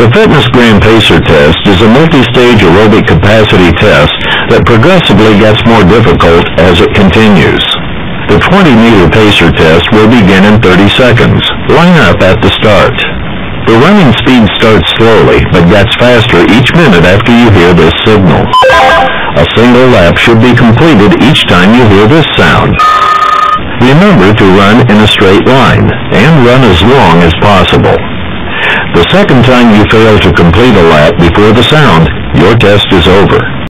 The FitnessGram Pacer test is a multi-stage aerobic capacity test that progressively gets more difficult as it continues. The 20-meter pacer test will begin in 30 seconds. Line up at the start. The running speed starts slowly, but gets faster each minute after you hear this signal. A single lap should be completed each time you hear this sound. Remember to run in a straight line, and run as long as possible. The second time you fail to complete a lap before the sound, your test is over.